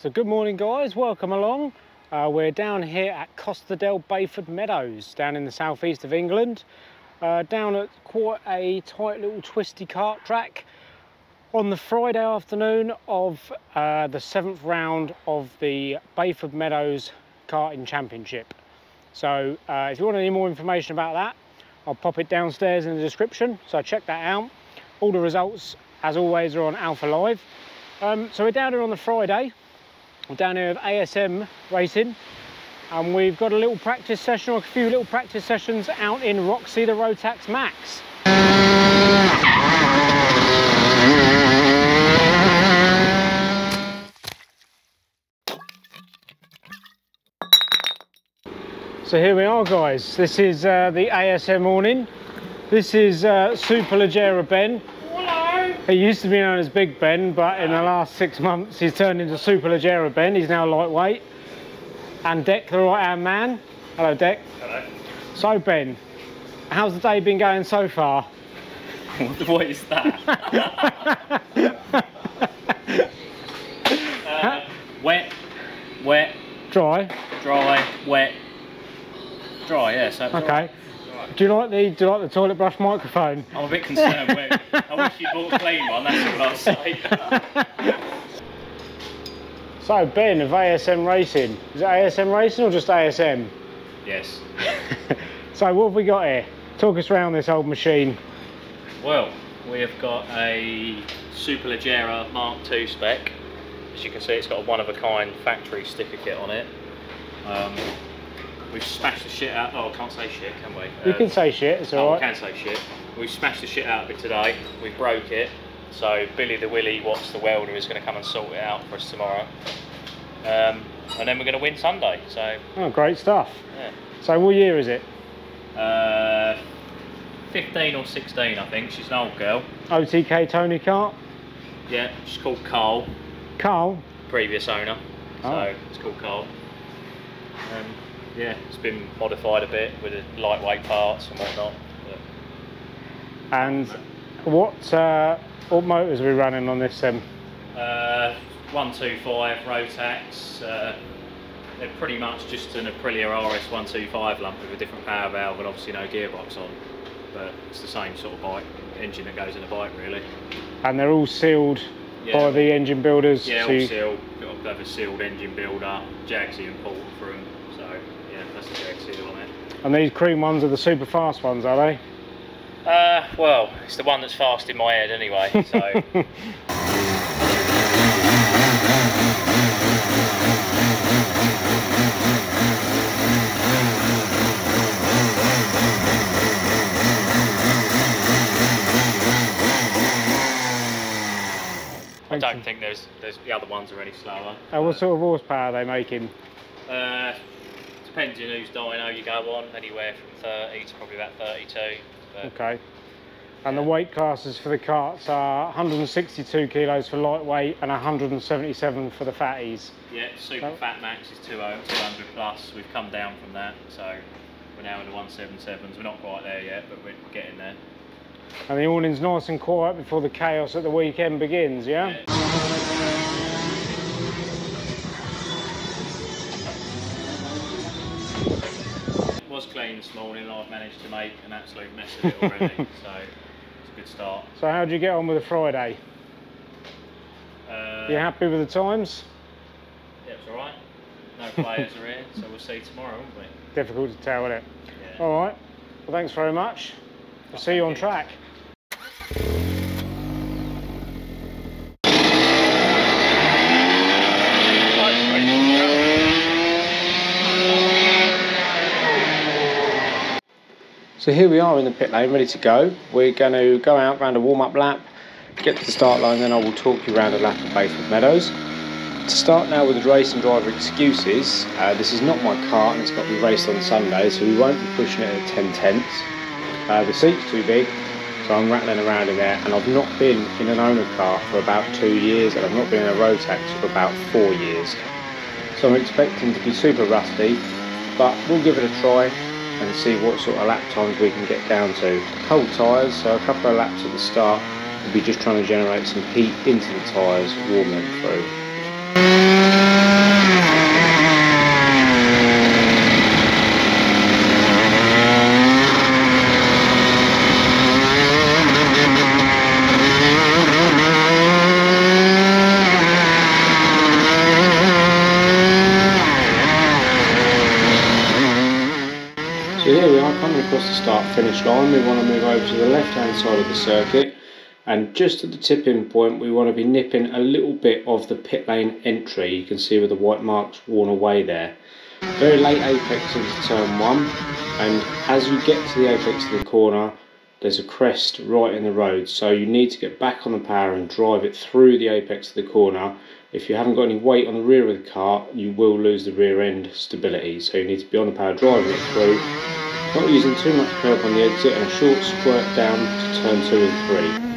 So good morning guys, welcome along. Uh, we're down here at Costa del Bayford Meadows, down in the southeast of England. Uh, down at quite a tight little twisty kart track on the Friday afternoon of uh, the seventh round of the Bayford Meadows Karting Championship. So uh, if you want any more information about that, I'll pop it downstairs in the description, so check that out. All the results, as always, are on Alpha Live. Um, so we're down here on the Friday, we're down here with ASM Racing and we've got a little practice session or a few little practice sessions out in Roxy the Rotax Max. So here we are guys, this is uh, the ASM morning. This is uh, Super Leggera Ben he used to be known as Big Ben, but in the last six months he's turned into Super Leggera Ben. He's now lightweight. And Deck, the right-hand man. Hello, Deck. Hello. So, Ben, how's the day been going so far? what is that? uh, wet, wet, dry, dry, wet, dry. Yeah. So okay. Do you like the Do you like the toilet brush microphone? I'm a bit concerned. with. I wish you bought a clean one. That's what I'll say. so Ben of ASM Racing, is it ASM Racing or just ASM? Yes. so what have we got here? Talk us around this old machine. Well, we have got a Superleggera Mark II spec. As you can see, it's got a one-of-a-kind factory sticker kit on it. Um, We've smashed the shit out. Oh, I can't say shit, can we? You uh, can say shit. It's all oh, right. I can say shit. We've smashed the shit out of it today. We broke it. So Billy the Willy, what's the welder, is going to come and sort it out for us tomorrow. Um, and then we're going to win Sunday. So. Oh, great stuff. Yeah. So what year is it? Uh, 15 or 16, I think. She's an old girl. OTK Tony Kart. Yeah, she's called Carl. Carl. Previous owner. So oh. it's called Carl. Um, yeah, it's been modified a bit with the lightweight parts and whatnot. And what uh, what motors are we running on this then? Uh, 125 Rotax. Uh, they're pretty much just an Aprilia RS 125 lump with a different power valve and obviously no gearbox on. But it's the same sort of bike engine that goes in a bike really. And they're all sealed yeah. by the engine builders? Yeah, so all sealed. Got to have a sealed engine builder, Jagsy and Paul for them. And these cream ones are the super fast ones, are they? Uh, well, it's the one that's fast in my head anyway, so... I don't think there's, there's the other ones are any slower. And what sort of horsepower are they making? Uh, depends on whose dyno you go on, anywhere from 30 to probably about 32. okay. And yeah. the weight classes for the karts are 162 kilos for lightweight and 177 for the fatties. Yeah, Super oh. Fat Max is 200 plus. We've come down from that, so we're now in the 177s. We're not quite there yet, but we're getting there. And the awning's nice and quiet before the chaos at the weekend begins, yeah? yeah. Was clean this morning. I've managed to make an absolute mess of it already, so it's a good start. So how did you get on with the Friday? Uh, you happy with the times? Yeah, it's all right. No players are here, so we'll see tomorrow, won't we? Difficult to tell, isn't it? Yeah. All right. Well, thanks very much. We'll see you on track. So here we are in the pit lane, ready to go. We're going to go out round a warm-up lap, get to the start line, then I will talk you around a lap of Bayford Meadows. To start now with the race and driver excuses, uh, this is not my car and it's got to be raced on Sunday, so we won't be pushing it at 10 tenths. Uh, the seat's too big, so I'm rattling around in there, and I've not been in an owner car for about two years, and I've not been in a Rotax for about four years. So I'm expecting to be super rusty, but we'll give it a try and see what sort of lap times we can get down to. Cold tyres, so a couple of laps at the start, we'll be just trying to generate some heat into the tyres, warm them through. across the finish line, we want to move over to the left hand side of the circuit. And just at the tipping point we want to be nipping a little bit of the pit lane entry. You can see where the white marks worn away there. Very late apex into turn one. And as you get to the apex of the corner there's a crest right in the road. So you need to get back on the power and drive it through the apex of the corner. If you haven't got any weight on the rear of the car you will lose the rear end stability. So you need to be on the power driving it through not using too much curb on the exit and a short squirt down to turn 2 and 3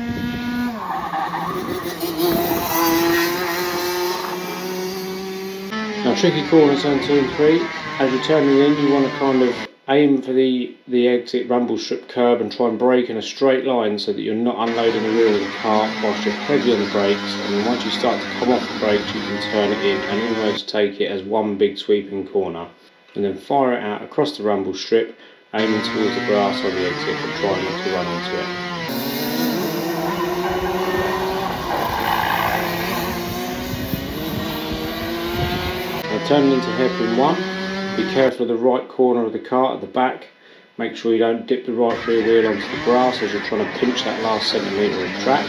Now tricky corners on two and three. As you're turning in, you want to kind of aim for the, the exit rumble strip curb and try and brake in a straight line so that you're not unloading the rear of the car whilst you're heavy on the brakes. And once you start to come off the brakes you can turn it in and almost take it as one big sweeping corner. And then fire it out across the rumble strip aiming towards the grass on the exit and try not to run into it. Now turning into hairpin 1, be careful of the right corner of the car at the back. Make sure you don't dip the right rear wheel onto the grass as you're trying to pinch that last centimetre of track.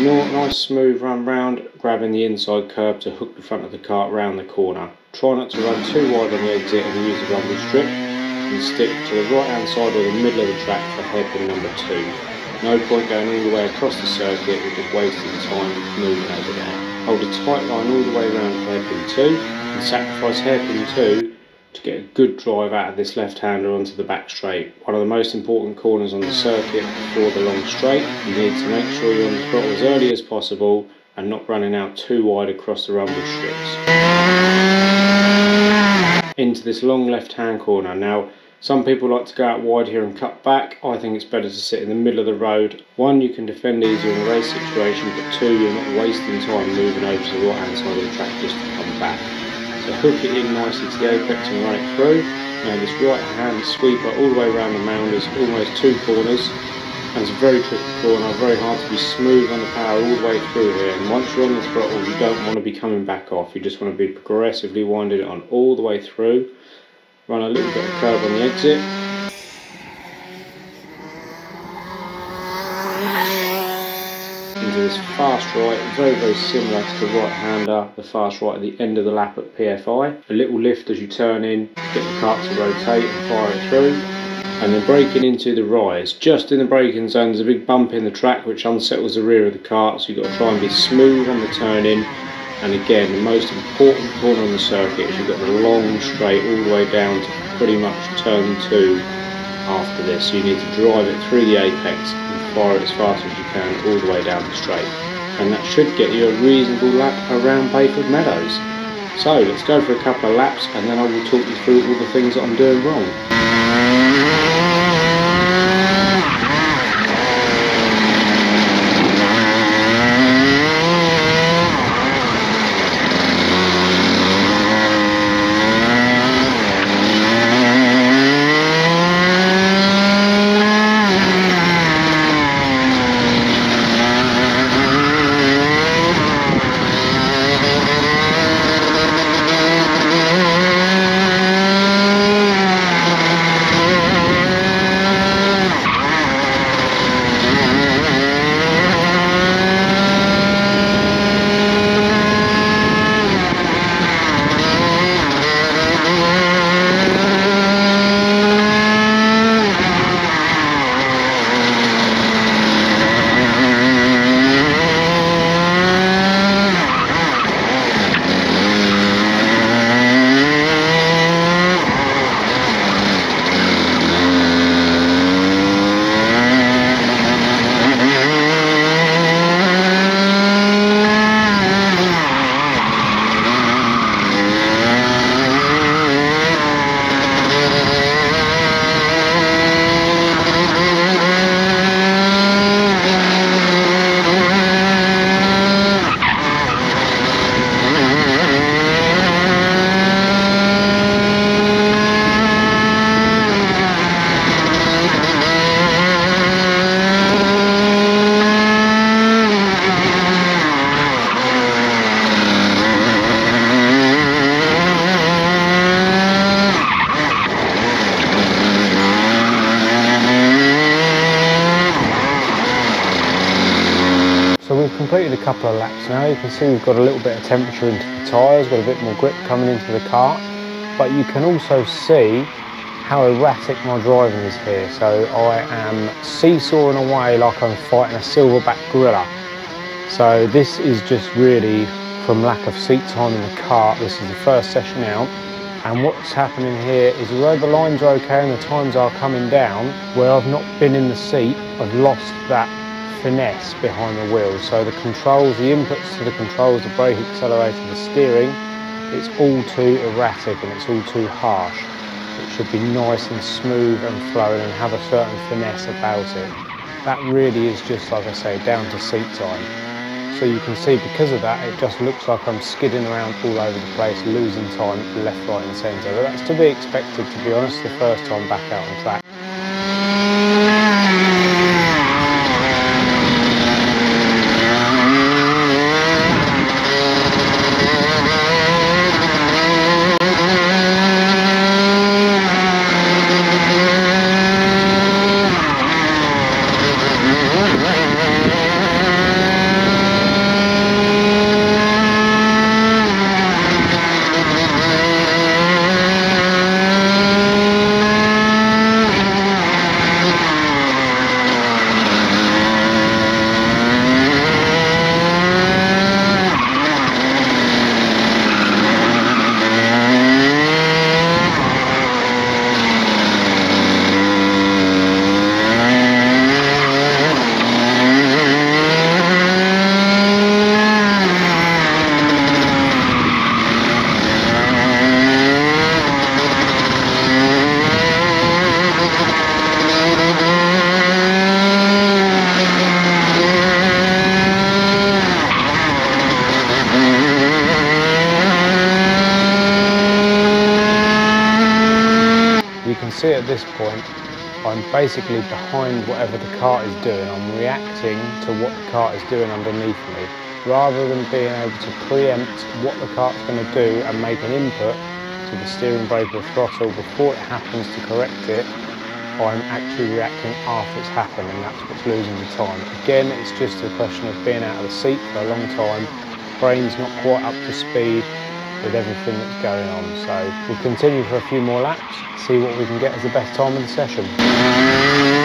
Nice smooth run round, grabbing the inside curb to hook the front of the car around the corner. Try not to run too wide on the exit and use the rumble strip and stick to the right hand side or the middle of the track for hairpin number 2. No point going all the way across the circuit, we're just wasting time moving over there. Hold a tight line all the way around hairpin 2 and sacrifice hairpin 2 to get a good drive out of this left-hander onto the back straight. One of the most important corners on the circuit before the long straight. You need to make sure you're on the throttle as early as possible and not running out too wide across the rumble strips. Into this long left-hand corner. Now, some people like to go out wide here and cut back. I think it's better to sit in the middle of the road. One, you can defend easier in a race situation, but two, you're not wasting time moving over to the right hand side of the track just to come back. So hook it in nicely to the apex and run it through. Now this right hand sweeper all the way around the mound is almost two corners and it's a very tricky corner, very hard to be smooth on the power all the way through here and once you're on the throttle you don't want to be coming back off, you just want to be progressively winding it on all the way through. Run a little bit of curve on the exit is fast right, very very similar to the right hander, the fast right at the end of the lap at PFI. A little lift as you turn in, get the kart to rotate and fire it through. And then braking into the rise. Just in the braking zone there's a big bump in the track which unsettles the rear of the car so you've got to try and be smooth on the turn in. And again the most important corner on the circuit is you've got the long straight all the way down to pretty much turn 2 after this. So you need to drive it through the apex and fire it as fast as you can all the way down the straight. And that should get you a reasonable lap around Bayford Meadows. So let's go for a couple of laps and then I will talk you through all the things that I'm doing wrong. Couple of laps now. You can see we've got a little bit of temperature into the tyres, got a bit more grip coming into the kart, but you can also see how erratic my driving is here. So I am seesawing away like I'm fighting a silverback gorilla. So this is just really from lack of seat time in the kart. This is the first session out. And what's happening here is although the lines are okay and the times are coming down, where I've not been in the seat, I've lost that finesse behind the wheel. So the controls, the inputs to the controls, the brake accelerator, the steering, it's all too erratic and it's all too harsh. It should be nice and smooth and flowing and have a certain finesse about it. That really is just, like I say, down to seat time. So you can see because of that, it just looks like I'm skidding around all over the place, losing time left, right and centre. But that's to be expected, to be honest, the first time back out on track. see at this point, I'm basically behind whatever the kart is doing. I'm reacting to what the kart is doing underneath me. Rather than being able to preempt what the kart's going to do and make an input to the steering brake or throttle before it happens to correct it, I'm actually reacting after it's happened and that's what's losing the time. Again, it's just a question of being out of the seat for a long time, brain's not quite up to speed with everything that's going on. So we'll continue for a few more laps see what we can get as the best time in the session.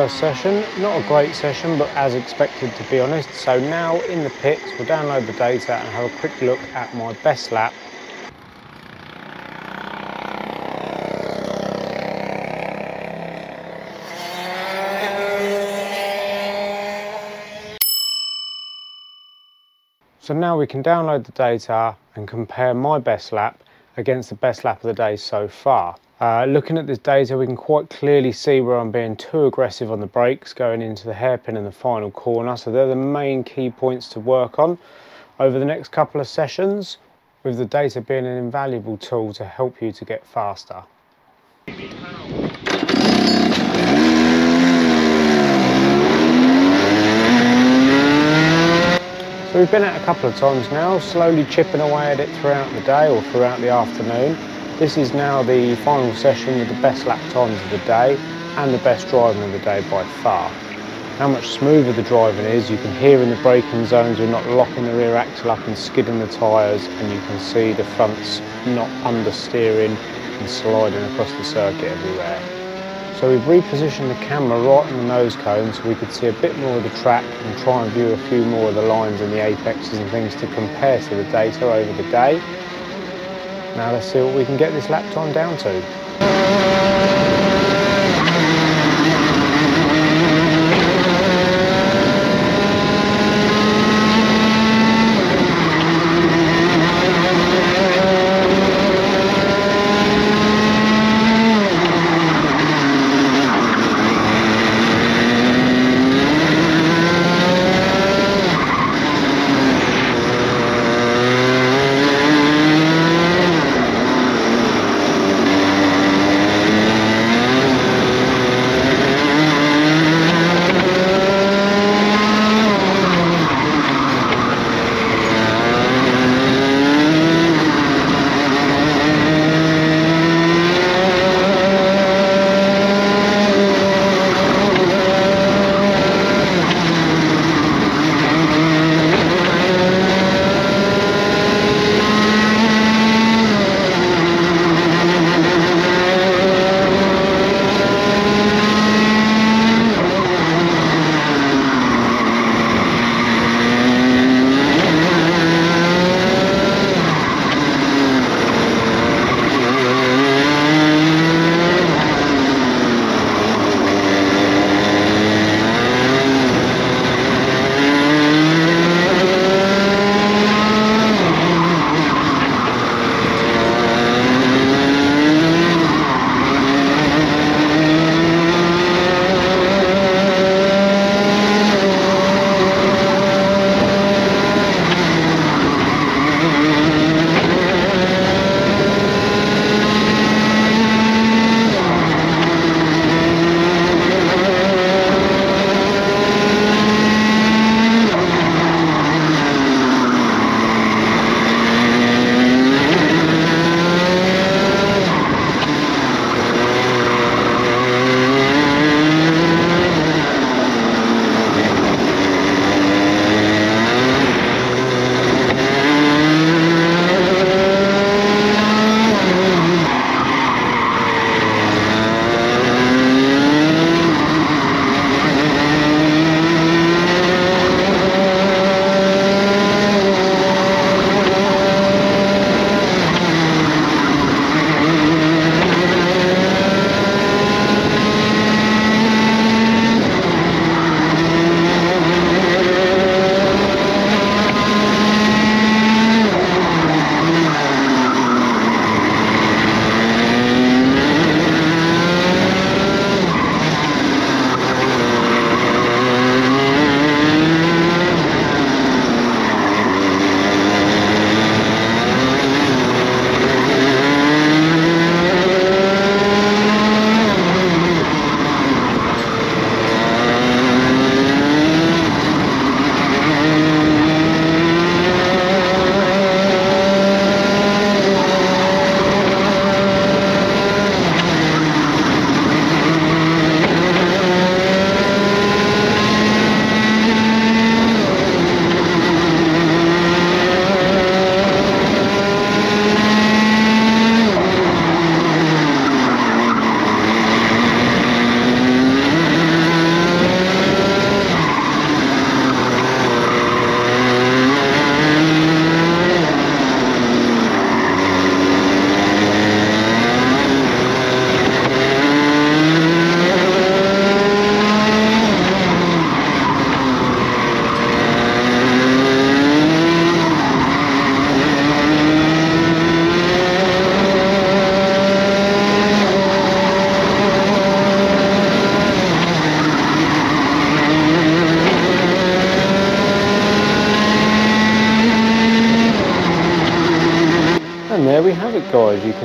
First session. Not a great session, but as expected to be honest. So now in the pits, we'll download the data and have a quick look at my best lap So now we can download the data and compare my best lap against the best lap of the day so far. Uh, looking at this data, we can quite clearly see where I'm being too aggressive on the brakes going into the hairpin and the final corner. So they're the main key points to work on over the next couple of sessions, with the data being an invaluable tool to help you to get faster. So we've been out a couple of times now, slowly chipping away at it throughout the day or throughout the afternoon. This is now the final session with the best lap times of the day and the best driving of the day by far. How much smoother the driving is, you can hear in the braking zones we're not locking the rear axle up and skidding the tyres and you can see the fronts not understeering and sliding across the circuit everywhere. So we've repositioned the camera right in the nose cone so we could see a bit more of the track and try and view a few more of the lines and the apexes and things to compare to the data over the day. Now let's see what we can get this lap time down to.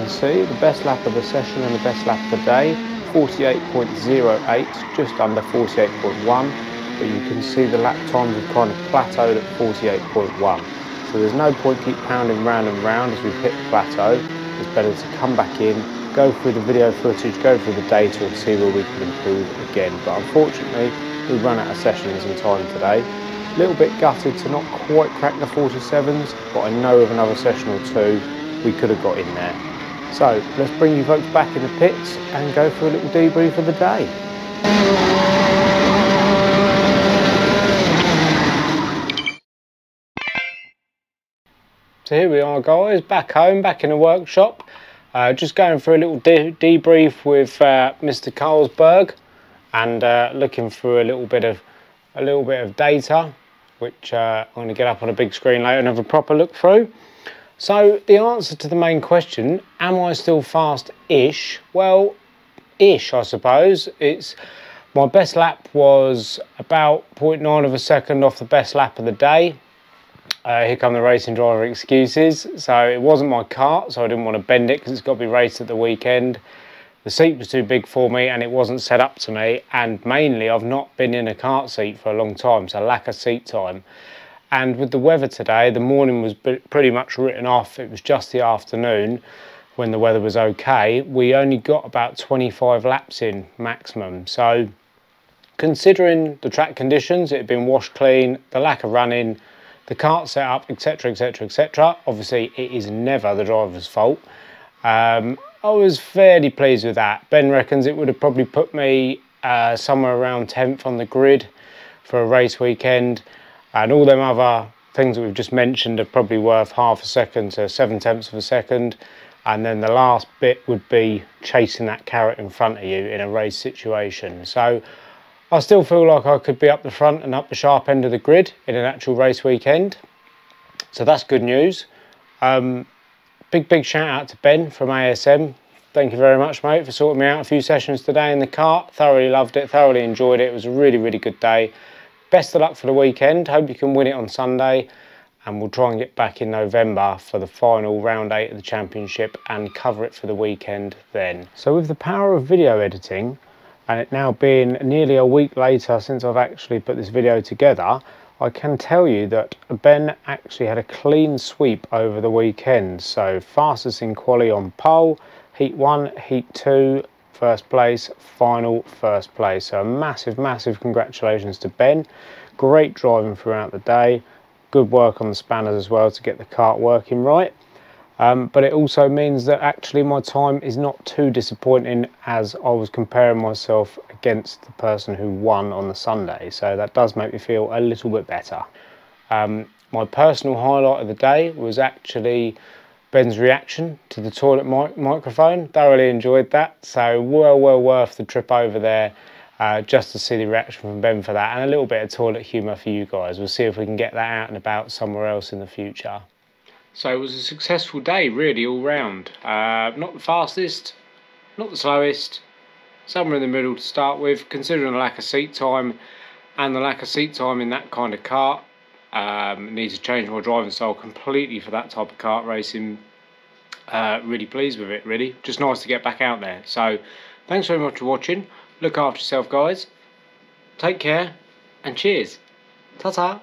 See the best lap of the session and the best lap of the day, 48.08, just under 48.1, but you can see the lap times have kind of plateaued at 48.1. So there's no point keep pounding round and round as we've hit the plateau. It's better to come back in, go through the video footage, go through the data and see where we can improve again. But unfortunately, we've run out of sessions in time today. A little bit gutted to not quite crack the 47s, but I know of another session or two we could have got in there. So let's bring you folks back in the pits and go for a little debrief of the day. So here we are guys, back home, back in the workshop. Uh, just going for a little de debrief with uh, Mr. Carlsberg and uh, looking through a little bit of a little bit of data, which uh, I'm going to get up on a big screen later and have a proper look through. So the answer to the main question, am I still fast-ish? Well, ish, I suppose. It's my best lap was about 0.9 of a second off the best lap of the day. Uh, here come the racing driver excuses. So it wasn't my kart, so I didn't want to bend it because it's got to be raced at the weekend. The seat was too big for me and it wasn't set up to me. And mainly, I've not been in a kart seat for a long time, so lack of seat time. And with the weather today, the morning was pretty much written off. It was just the afternoon when the weather was okay. We only got about 25 laps in maximum. So considering the track conditions, it had been washed clean, the lack of running, the kart setup, etc, etc, etc. Obviously, it is never the driver's fault. Um, I was fairly pleased with that. Ben reckons it would have probably put me uh, somewhere around 10th on the grid for a race weekend. And all them other things that we've just mentioned are probably worth half a second to seven tenths of a second. And then the last bit would be chasing that carrot in front of you in a race situation. So I still feel like I could be up the front and up the sharp end of the grid in an actual race weekend. So that's good news. Um, big, big shout out to Ben from ASM. Thank you very much, mate, for sorting me out a few sessions today in the kart. Thoroughly loved it, thoroughly enjoyed it. It was a really, really good day. Best of luck for the weekend. Hope you can win it on Sunday. And we'll try and get back in November for the final round eight of the championship and cover it for the weekend then. So with the power of video editing, and it now being nearly a week later since I've actually put this video together I can tell you that Ben actually had a clean sweep over the weekend so fastest in quali on pole heat 1 heat 2 first place final first place so a massive massive congratulations to Ben great driving throughout the day good work on the spanners as well to get the kart working right um, but it also means that actually my time is not too disappointing as I was comparing myself against the person who won on the Sunday. So that does make me feel a little bit better. Um, my personal highlight of the day was actually Ben's reaction to the toilet mic microphone. Thoroughly enjoyed that. So well, well worth the trip over there uh, just to see the reaction from Ben for that and a little bit of toilet humour for you guys. We'll see if we can get that out and about somewhere else in the future. So it was a successful day, really, all round. Uh, not the fastest, not the slowest, somewhere in the middle to start with, considering the lack of seat time and the lack of seat time in that kind of kart. Um, need to change my driving style completely for that type of kart racing. Uh, really pleased with it, really. Just nice to get back out there. So, thanks very much for watching. Look after yourself, guys. Take care, and cheers. Ta-ta.